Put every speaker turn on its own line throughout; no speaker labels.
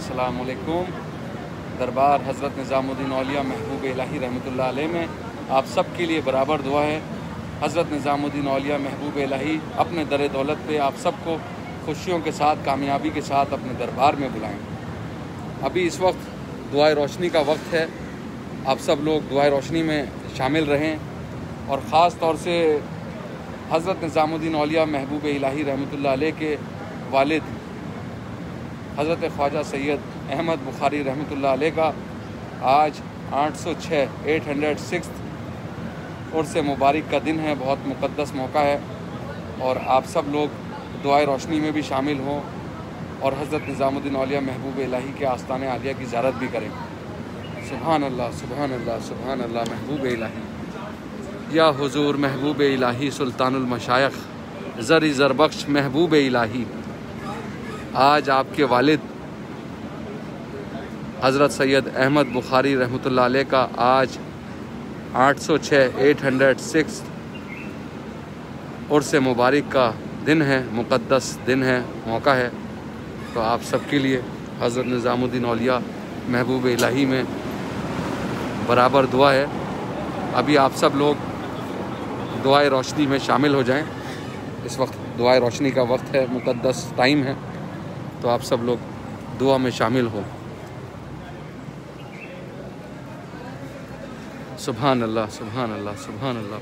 असलकुम दरबार हज़रत निज़ामुद्दीन अलिया महबूब इलाही रहमतुल्लाह अलैह में आप सब के लिए बराबर दुआ है। हज़रत निज़ामुद्दीन अलिया महबूब इलाही अपने दर दौलत पे आप सबको खुशियों के साथ, कामयाबी के साथ अपने दरबार में बुलाएँ। अभी इस वक्त दुआ रोशनी का वक्त है। आप सब लोग दुआ रोशनी में शामिल रहें और ख़ास तौर से हज़रत निज़ामुद्दीन अलिया महबूब इलाही रहमतुल्लाह अलैह के वालिद हज़रत ख्वाजा सैयद अहमद बुखारी अलैह का आज 806 806 उर्स मुबारक का दिन है, बहुत मुक़दस मौका है और आप सब लोग दुआ रोशनी में भी शामिल हों और हज़रत निज़ामुद्दीन औलिया महबूब इलाही के आस्थान आलिया की ज़्यारत भी करें। सुबहान अल्लाह सुबहान अल्लाह सुबहान अल्लाह महबूब इलाही। या हुजूर महबूब इलाही सुल्तानमशाइख ज़र ज़रबख्श महबूब इलाही। आज आपके वालिद हज़रत सैयद अहमद बुखारी रहमतुल्लाह का आज 806 806 उर्स मुबारक का दिन है मुक़दस दिन है मौका है तो आप सबके लिए हज़रत निज़ामुद्दीन अलिया महबूब इलाही में बराबर दुआ है अभी आप सब लोग दुआ रोशनी में शामिल हो जाएँ इस वक्त दुआ रोशनी का वक्त है मुक़दस टाइम है तो आप सब लोग दुआ में शामिल हो। सुबहान अल्लाह सुबहान अल्लाह सुबहान अल्लाह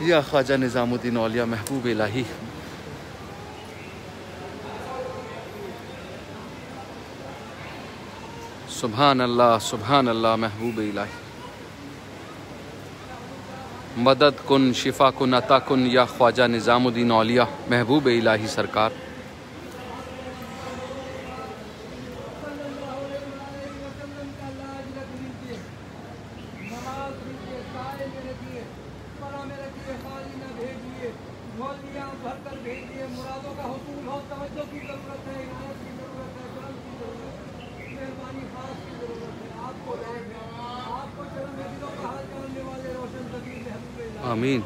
या ख्वाजा निज़ामुद्दीन औलिया, महबूब इलाही। सुबहान अल्लाह सुबहान अल्लाह महबूब इलाही। मदद कन शिफा कन अता कन या ख्वाजा निज़ामुद्दीन अलिया महबूब इलाही सरकार मुरादों का हसूल हो तवज्जो की ज़रूरत है इनायत की ज़रूरत है करम की ज़रूरत है मेहरबानी खास की ज़रूरत है आपको आपको चरण में दिलों का हाल जानने वाले रोशन तकीर आमीन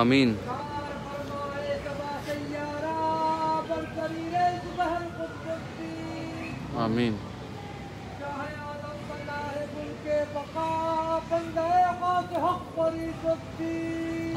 आमीन आमीन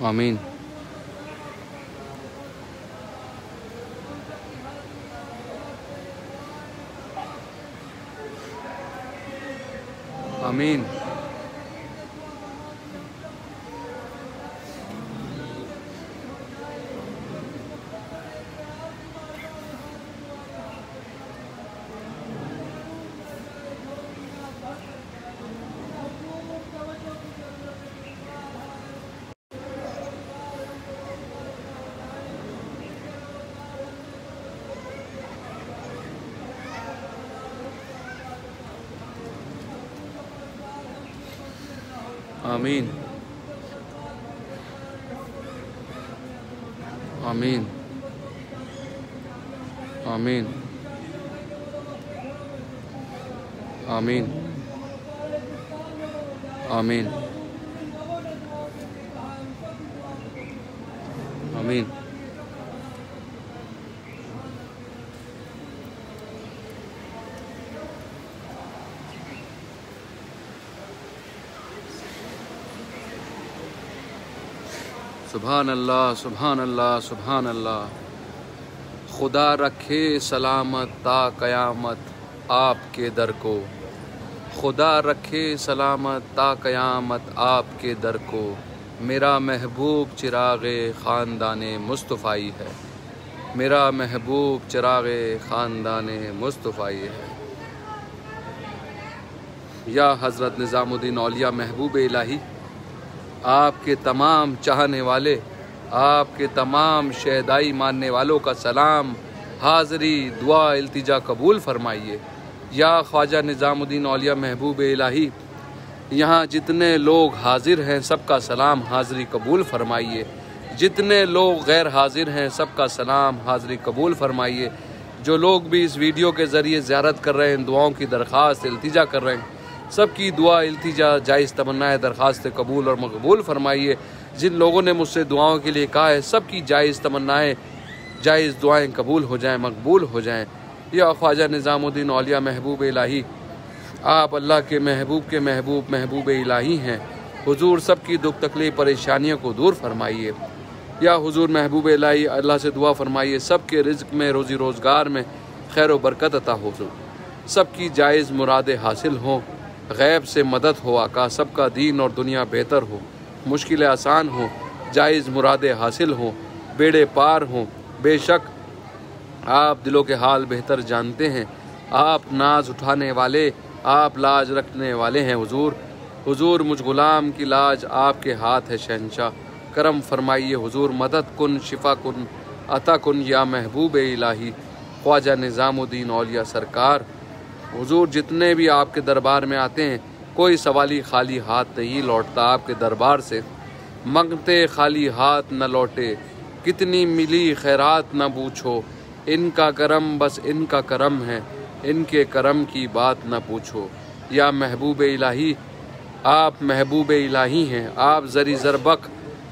Amin. Amin. Amen. Amen. Amen. Amin. Amin. Amin. सुबहान अल्लाह सुबहान अल्लाह सुबहान अल्लाह खुदा रखे सलामत ता क़यामत आपके दर को।
खुदा रखे सलामत ता क़यामत आपके दर को। मेरा महबूब चिराग ख़ानदान मुस्तफ़ाई है। मेरा महबूब चिराग ख़ानदान मुस्तफ़ाई है। या हज़रत निज़ामुद्दीन औलिया महबूब इलाही आपके तमाम चाहने वाले, आपके तमाम शहदाई मानने वालों का सलाम, हाज़री, दुआ अल्तजा कबूल फरमाइए। या ख्वाजा निज़ामुद्दीन औलिया महबूब इलाही, यहाँ जितने लोग हाजिर हैं सबका सलाम, हाज़री कबूल फरमाइए। जितने लोग गैर हाजिर हैं सबका सलाम, हाज़री कबूल फरमाइए। जो लोग भी इस वीडियो के ज़रिए ज़्यारत कर रहे हैं, दुआओं की दरख्वास्त अल्तजा कर रहे हैं सबकी दुआ, इल्तिजा, जायज़ तमन्ना दरख्वास्त कबूल और मकबूल फरमाइए। जिन लोगों ने मुझसे दुआओं के लिए कहा है, सबकी जायज़ तमन्नाएँ, जायज़ दुआएँ कबूल हो जाएँ, मकबूल हो जाएँ। या ख्वाजा निज़ामुद्दीन अलिया महबूब इलाही, आप अल्लाह के महबूब के महबूब महबूब इलाही हैं। हुजूर सबकी दुख, तकलीफ़, परेशानियों को दूर फरमाइए। या हुजूर महबूब इलाही, अल्लाह से दुआ फरमाइए, सबके रिज्क में, रोज़ी रोज़गार में खैर बरकत अता हो। सबकी जायज़ मुरादें हासिल हों। गैब से मदद हो, आका सबका दीन और दुनिया बेहतर हो। मुश्किल आसान हो, जायज़ मुरादें हासिल हों, बेड़े पार हों। बेशक आप दिलों के हाल बेहतर जानते हैं। आप नाज उठाने वाले, आप लाज रखने वाले हैं, हुजूर। हुजूर, मुझ गुलाम की लाज आपके हाथ है, शहनशाह। करम फरमाइए, हुजूर, मदद कन, शिफा कन, अता कन या महबूब इलाही। ख्वाजा निज़ामुद्दीन औलिया सरकार हुजूर, जितने भी आपके दरबार में आते हैं, कोई सवाली खाली हाथ नहीं लौटता आपके दरबार से। मंगते खाली हाथ न लौटे, कितनी मिली खैरात न पूछो। इनका करम बस इनका करम है, इनके करम की बात न पूछो। या महबूब इलाही, आप महबूब इलाही हैं, आप जरी ज़रबक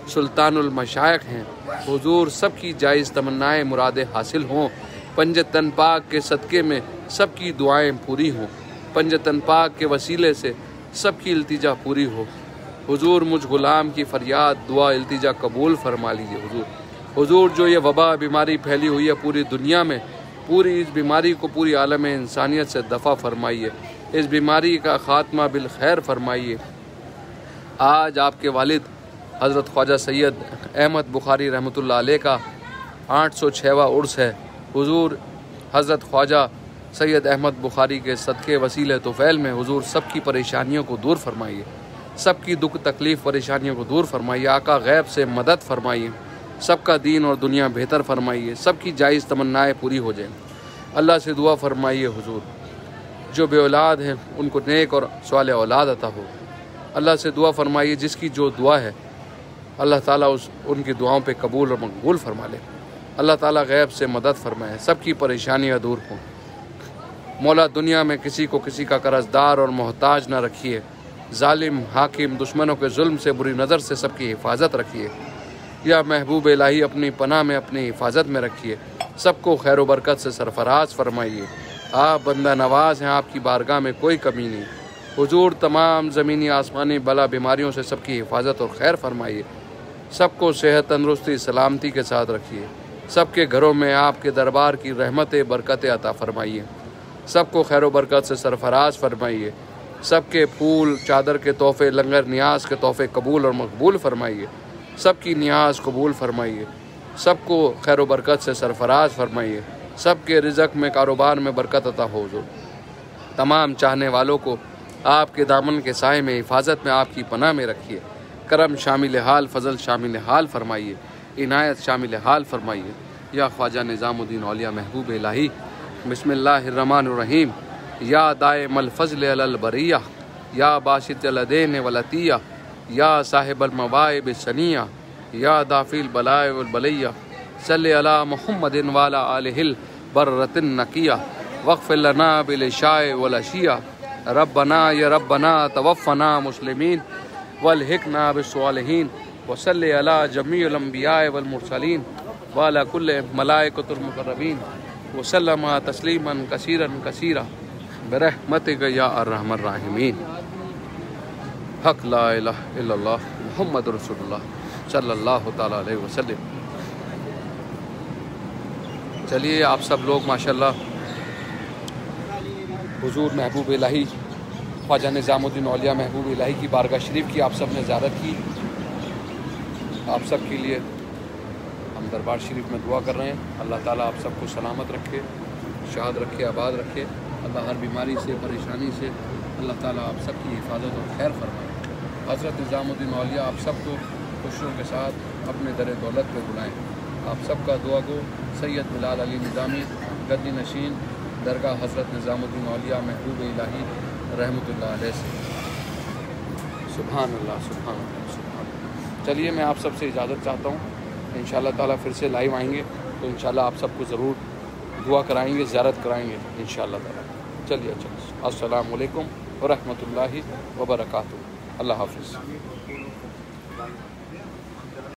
सुल्तानमशाक हैं। हुजूर, सबकी जायज़ तमन्नाएँ मुरादें हासिल हों। पंजतन पाक के सदक़े में सबकी दुआएँ पूरी हों। पंजतन पाक के वसीले से सबकी इल्तिजा पूरी हो। हुजूर, मुझ गुलाम की फरियाद, दुआ इल्तिजा कबूल फरमा लीजिए हुजूर। हुजूर, जो ये वबा बीमारी फैली हुई है पूरी दुनिया में, पूरी इस बीमारी को पूरी आलम इंसानियत से दफ़ा फरमाइए। इस बीमारी का ख़ात्मा बिल खैर फरमाइए। आज आपके वालिद हज़रत ख्वाजा सैयद अहमद बुखारी रहमत का आठ सौ छवा उर्स है। हुजूर हज़रत ख्वाजा सैयद अहमद बुखारी के सदक़े वसीले तोफ़ैल में हुजूर सबकी परेशानियों को दूर फरमाइए, सबकी दुख तकलीफ़ परेशानियों को दूर फरमाइए, आका गैब से मदद फरमाइए, सबका दीन और दुनिया बेहतर फरमाइए, सबकी जायज़ तमन्नाएँ पूरी हो जाएँ। अल्लाह से दुआ फरमाइए हुजूर, जो बे औलाद हैं, उनको नेक और सवाल औलाद अता हो। अल्लाह से दुआ फरमाइए, जिसकी जो दुआ है, अल्लाह ताला उस, उनकी दुआओं पे कबूल और मकबूल फरमा ले। अल्लाह ताला गैब से मदद फरमाए, सबकी परेशानियाँ दूर हों। मौला दुनिया में किसी को किसी का कर्जदार और मोहताज न रखिए। ालिम हाकिम, दुश्मनों के जुल्म से बुरी नज़र से सबकी हिफाजत रखिए। या महबूब इलाही अपनी पनाह में अपनी हिफाजत में रखिए। सबको खैर बरकत से सरफराज फरमाइए। आप बंदा नवाज़ हैं, आपकी बारगाह में कोई कमी नहीं। हुजूर तमाम ज़मीनी आसमानी बला बीमारियों से सबकी हिफाजत और खैर फरमाइए। सबको सेहत तंदरुस्ती, सलामती के साथ रखिए। सबके घरों में आपके दरबार की रहमत, बरकत अता फरमाइए। सबको खैर बरकत से सरफराज फरमाइए। सबके फूल, चादर के तोहफे, लंगर न्याज के तोहफे कबूल और मकबूल फरमाइए। सबकी न्याज कबूल फरमाइए। सबको खैर बरकत से सरफराज फरमाइए। सबके रिजक में, कारोबार में बरकत अता हो जो। तमाम चाहने वालों को आपके दामन के साय में, हिफाजत में आपकी पनाह में रखिए। करम शामिल हाल, फजल शामिल हाल फरमाइए। इनायत शामिल हाल फरमाइए। या ख्वाजा निज़ामुद्दीन अलिया महबूब इलाही बसमीम या दाए मलफजल बरिया, या बाशित लदेन वलतिया या साहिब मवाब सनिया, या दाफिल बलाए बलैया सल अला महमद वाला आलहिल बर्रतिन नकिया वक़फ़ लना बिल शाय वलशिया रबना या रबना तवफ़ना मुसलिमीन वलहिकना बिसवालहीन वसल अला जमीलम्बिया वलमरसलिन वाला कुल वसलम तस्लीमन कसीरन कसीरा बरहमत या हक ला मोहम्मद रसोल्ला सल्लल्लाहु अलैहि वसल्लम चलिए आप सब लोग, माशाल्लाह। हुजूर महबूब इलाही, ख्वाजा निज़ामुद्दीन अलिया महबूब इलाही की बारगाह शरीफ की आप सबने ज़्यारत की। आप सब के लिए हम दरबार शरीफ में दुआ कर रहे हैं। अल्लाह ताला आप सबको सलामत रखे शाद रखे, आबाद रखे। अल्लाह हर बीमारी से, परेशानी से अल्लाह ताला आप सब की हिफाजत और खैर फरमाए। हज़रत निज़ामुद्दीन अलिया आप सबको खुशियों के साथ अपने दर दौलत पर बुलाएँ। आप सबका दुआ गो, सैयद बिलाल अली निज़ामी, गद्दी नशीन, दरगाह हज़रत निज़ामुद्दीन अलिया महबूब इलाही रहमत से। सुबहान अल्लाह चलिए, मैं आप सबसे इजाज़त चाहता हूँ। इन ताला फिर से लाइव आएँगे तो इन आप सबको ज़रूर दुआ कराएँगे, ज़्यारत कराएँगे इन ताला। चलिए अच्छा असलकम वालेकुम वरहमतुल्लाहि वबरकातुहू। अल्लाह हाफिज़।